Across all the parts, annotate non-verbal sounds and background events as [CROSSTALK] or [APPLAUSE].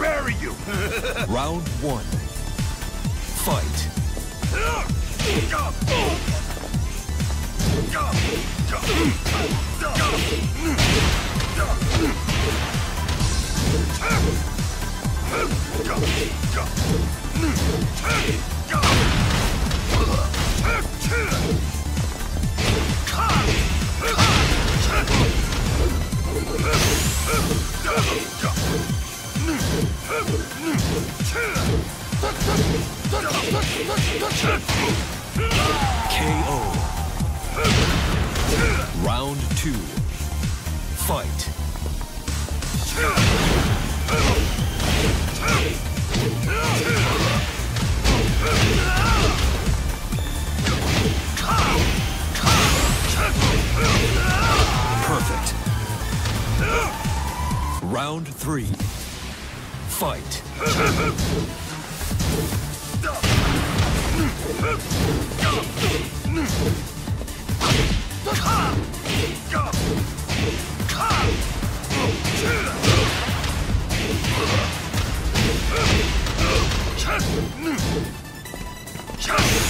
bury you! [LAUGHS] Round one. Fight. [LAUGHS] KO. Round two. Fight. Perfect. Round three. Fight. KO.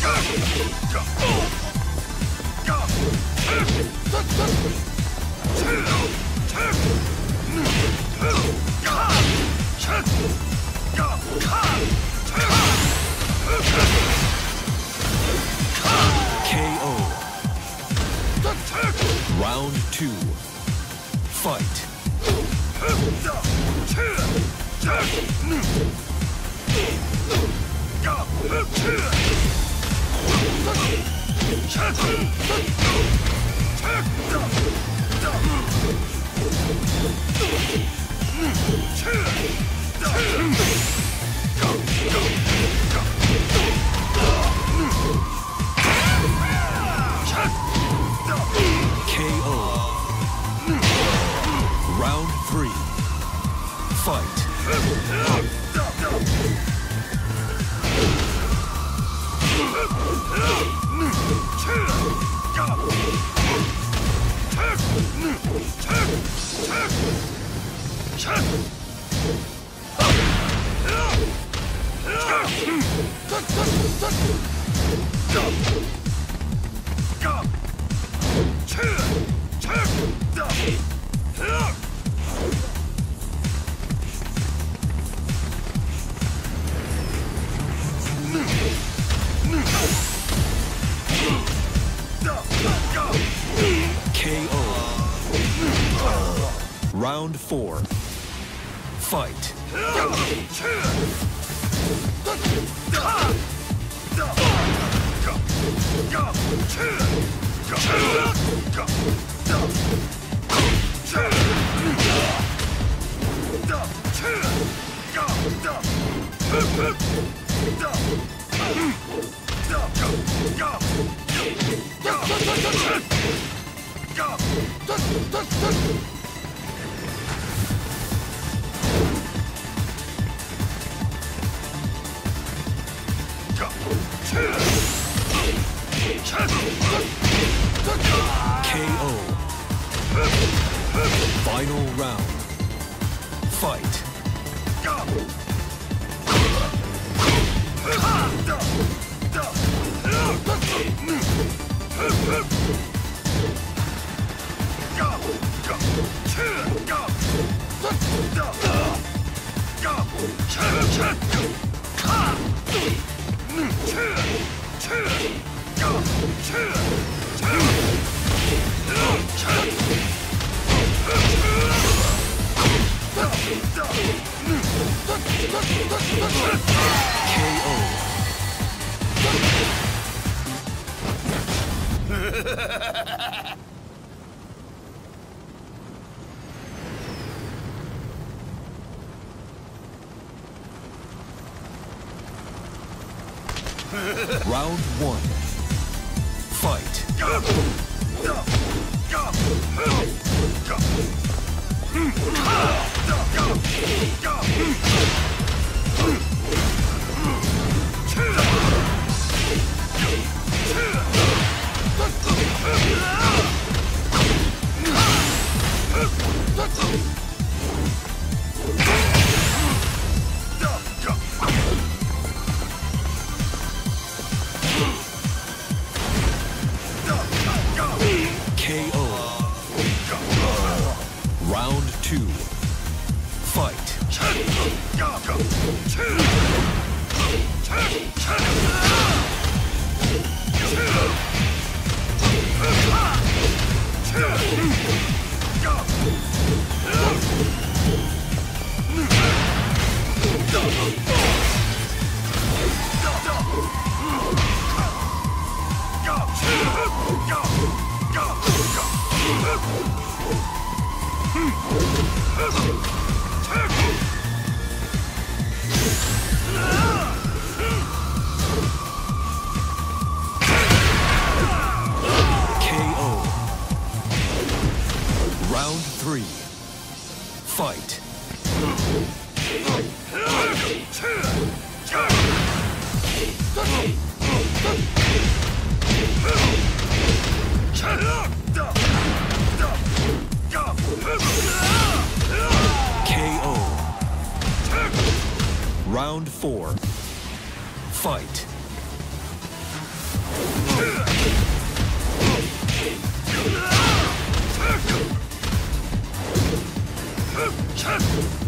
KO. Fight. Round four. Fight. [LAUGHS] KO. Final round. Fight. KO. Round one. Fight. KO. Round four. Fight. KO.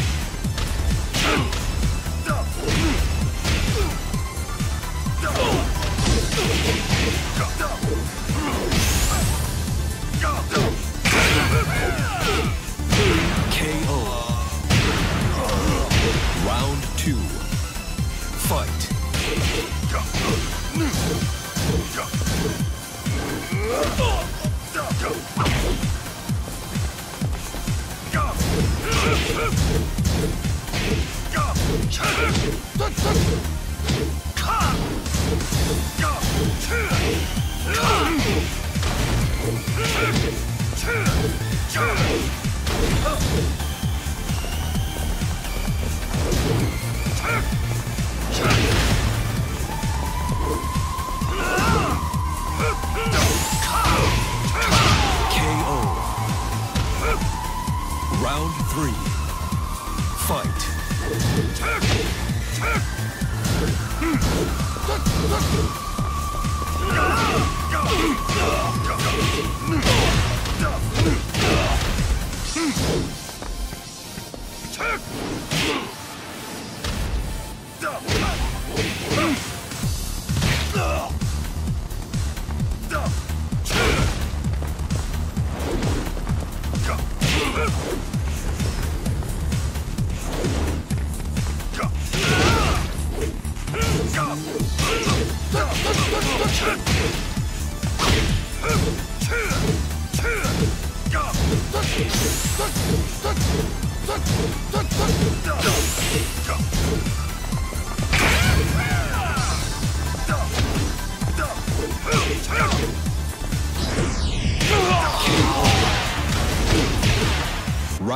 two. Fight. KO. [LAUGHS]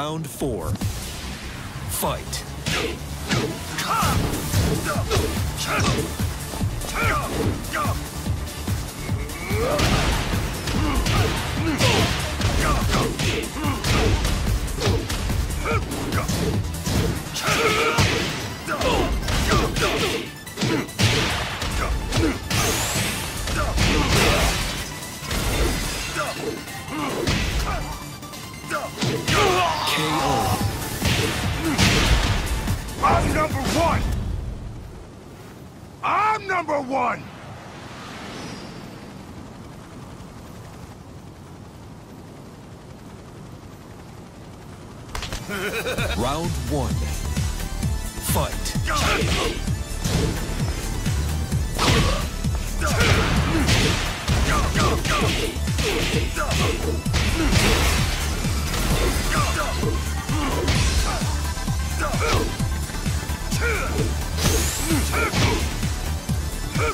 Round four. Fight. Number one! [LAUGHS] Round one. Fight. [LAUGHS]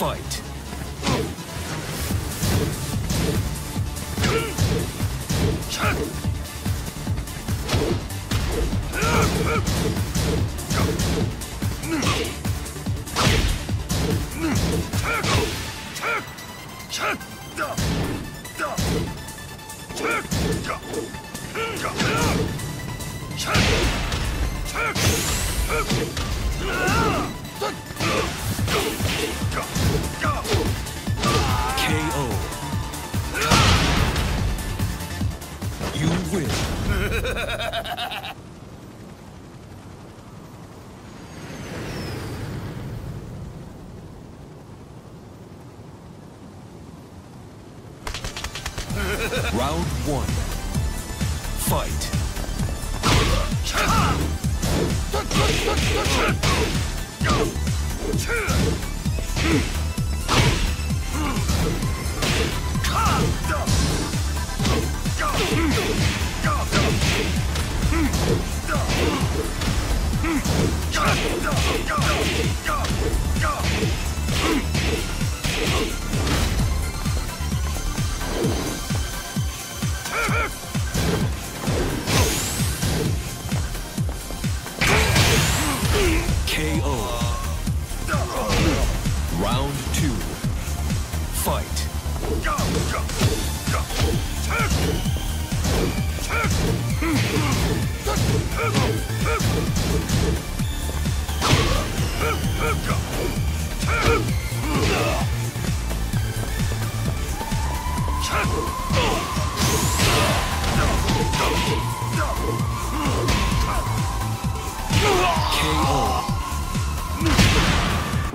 Fight. Round one. Fight.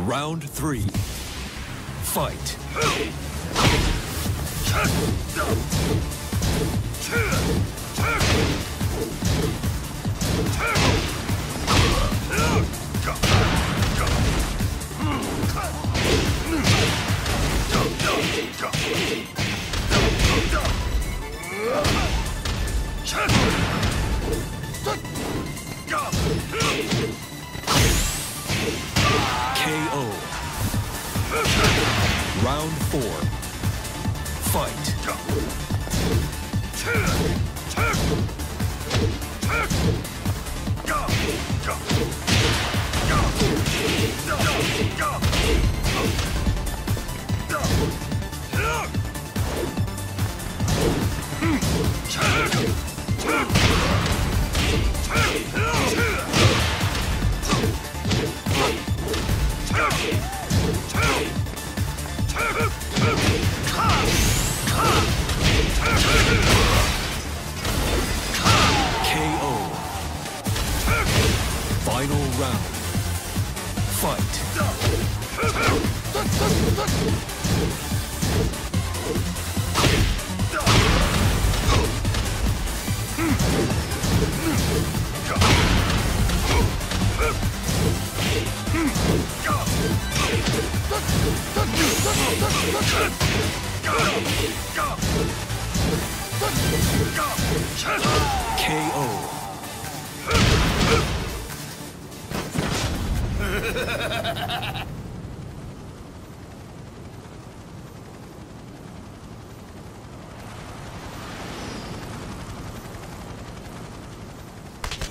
Round three. Fight. KO.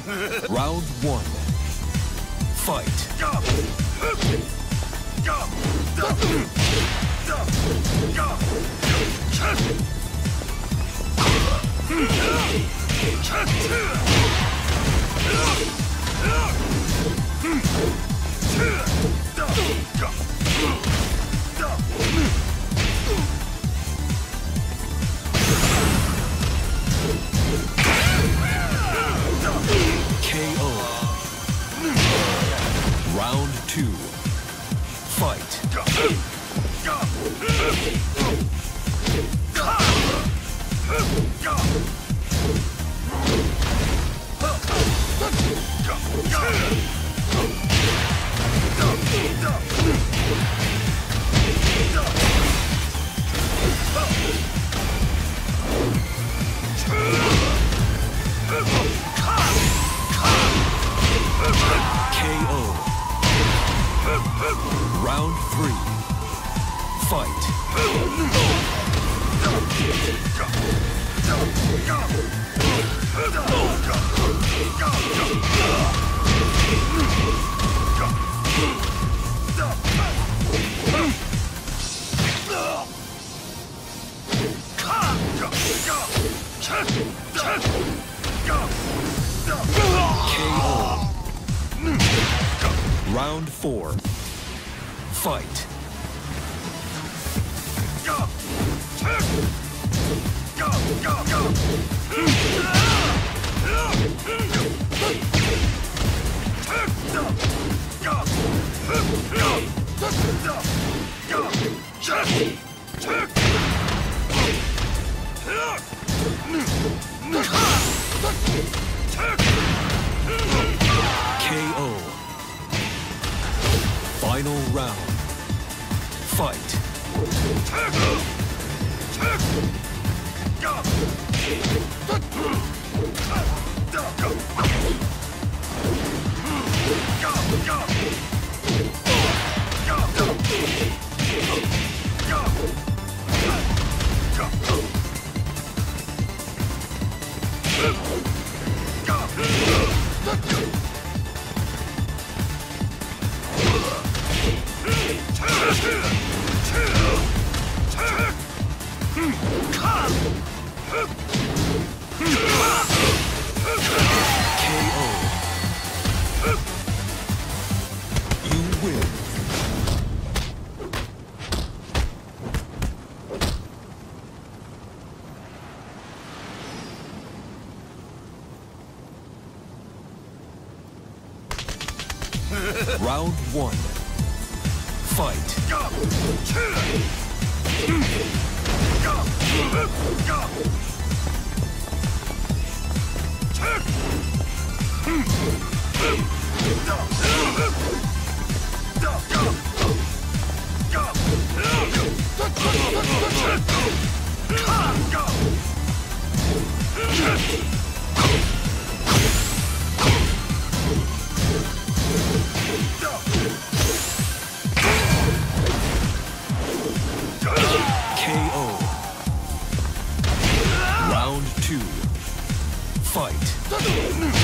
Round one. Fight. KO. Round four. Fight. KO. [LAUGHS] Final round. Fight. Round one. Fight. KO. Ugh!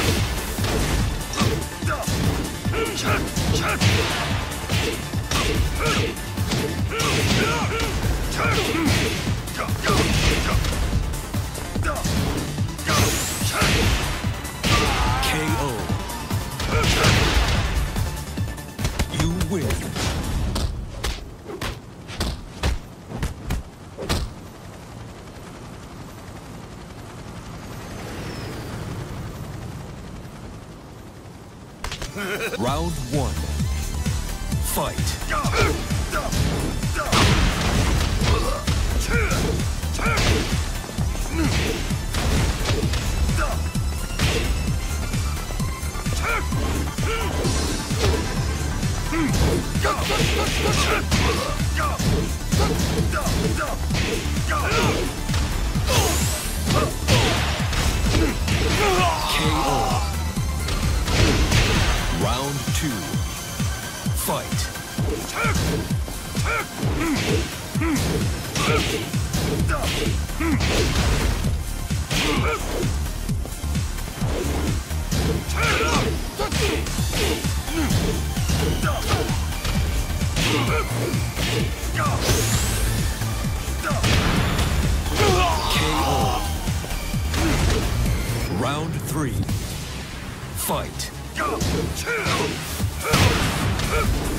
KO. You win. Round one. Fight. KO. Round three. Fight. KO.